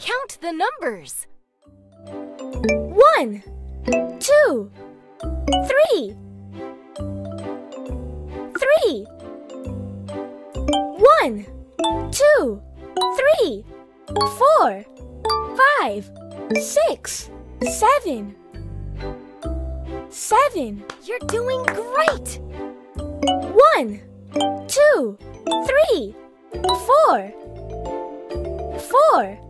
Count the numbers. One, two, three, three. One, two, three, four, five, six, seven, seven. You're doing great. One, two, three, four, four.